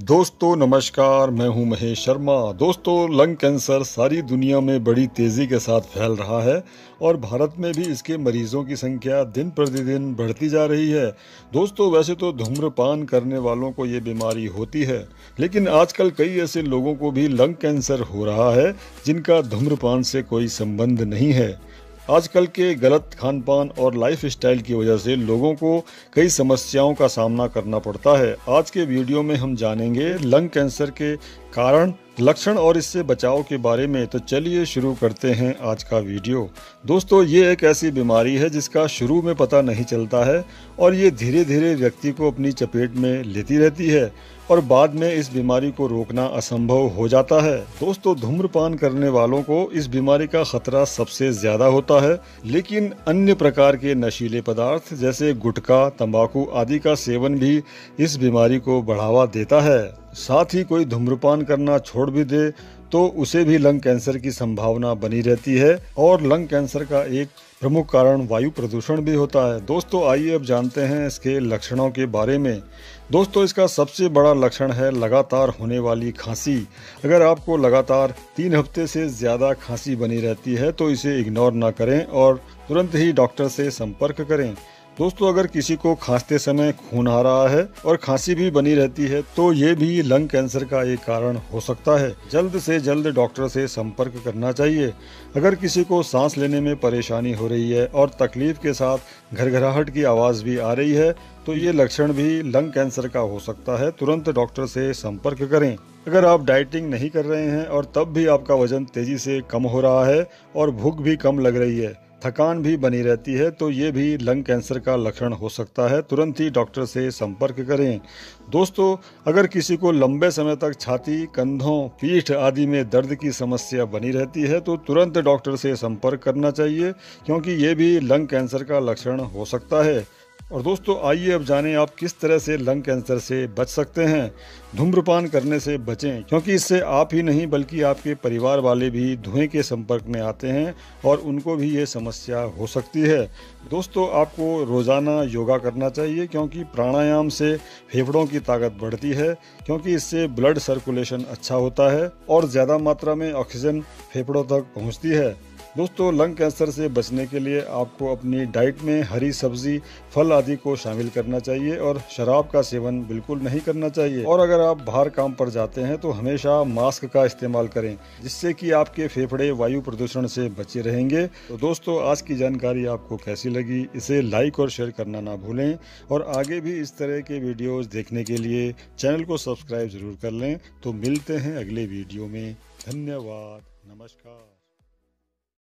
दोस्तों, नमस्कार, मैं हूँ महेश शर्मा। दोस्तों लंग कैंसर सारी दुनिया में बड़ी तेज़ी के साथ फैल रहा है और भारत में भी इसके मरीजों की संख्या दिन प्रतिदिन बढ़ती जा रही है। दोस्तों, वैसे तो धूम्रपान करने वालों को ये बीमारी होती है, लेकिन आजकल कई ऐसे लोगों को भी लंग कैंसर हो रहा है जिनका धूम्रपान से कोई संबंध नहीं है। आजकल के गलत खान पान और लाइफ स्टाइल की वजह से लोगों को कई समस्याओं का सामना करना पड़ता है। आज के वीडियो में हम जानेंगे, लंग कैंसर के कारण, लक्षण और इससे बचाव के बारे में तो चलिए शुरू करते हैं आज का वीडियो। दोस्तों, ये एक ऐसी बीमारी है जिसका शुरू में पता नहीं चलता है और ये धीरे धीरे व्यक्ति को अपनी चपेट में लेती रहती है और बाद में इस बीमारी को रोकना असंभव हो जाता है। दोस्तों, धूम्रपान करने वालों को इस बीमारी का खतरा सबसे ज़्यादा होता है, लेकिन अन्य प्रकार के नशीले पदार्थ जैसे गुटखा, तंबाकू आदि का सेवन भी इस बीमारी को बढ़ावा देता है। साथ ही कोई धूम्रपान करना छोड़ भी दे तो उसे भी लंग कैंसर की संभावना बनी रहती है। और लंग कैंसर का एक प्रमुख कारण वायु प्रदूषण भी होता है। दोस्तों, आइए अब जानते हैं इसके लक्षणों के बारे में। दोस्तों, इसका सबसे बड़ा लक्षण है लगातार होने वाली खांसी। अगर आपको लगातार तीन हफ़्ते से ज़्यादा खांसी बनी रहती है तो इसे इग्नोर ना करें और तुरंत ही डॉक्टर से संपर्क करें। दोस्तों, अगर किसी को खांसते समय खून आ रहा है और खांसी भी बनी रहती है तो ये भी लंग कैंसर का एक कारण हो सकता है। जल्द से जल्द डॉक्टर से संपर्क करना चाहिए। अगर किसी को सांस लेने में परेशानी हो रही है और तकलीफ़ के साथ घरघराहट की आवाज़ भी आ रही है तो ये लक्षण भी लंग कैंसर का हो सकता है। तुरंत डॉक्टर से संपर्क करें। अगर आप डाइटिंग नहीं कर रहे हैं और तब भी आपका वज़न तेज़ी से कम हो रहा है और भूख भी कम लग रही है थकान भी बनी रहती है तो ये भी लंग कैंसर का लक्षण हो सकता है। तुरंत ही डॉक्टर से संपर्क करें। दोस्तों, अगर किसी को लंबे समय तक छाती, कंधों, पीठ आदि में दर्द की समस्या बनी रहती है तो तुरंत डॉक्टर से संपर्क करना चाहिए, क्योंकि ये भी लंग कैंसर का लक्षण हो सकता है। और दोस्तों, आइए अब जानें आप किस तरह से लंग कैंसर से बच सकते हैं। धूम्रपान करने से बचें, क्योंकि इससे आप ही नहीं, बल्कि आपके परिवार वाले भी धुएँ के संपर्क में आते हैं और उनको भी ये समस्या हो सकती है। दोस्तों, आपको रोज़ाना योगा करना चाहिए, क्योंकि प्राणायाम से फेफड़ों की ताकत बढ़ती है, क्योंकि इससे ब्लड सर्कुलेशन अच्छा होता है और ज़्यादा मात्रा में ऑक्सीजन फेफड़ों तक पहुँचती है। दोस्तों लंग कैंसर से बचने के लिए आपको अपनी डाइट में हरी सब्ज़ी, फल आदि को शामिल करना चाहिए और शराब का सेवन बिल्कुल नहीं करना चाहिए। और अगर आप बाहर काम पर जाते हैं तो हमेशा मास्क का इस्तेमाल करें, जिससे कि आपके फेफड़े वायु प्रदूषण से बचे रहेंगे। तो दोस्तों, आज की जानकारी आपको कैसी लगी, इसे लाइक और शेयर करना ना भूलें। और आगे भी इस तरह के वीडियोज़ देखने के लिए चैनल को सब्सक्राइब ज़रूर कर लें। तो मिलते हैं अगले वीडियो में। धन्यवाद। नमस्कार।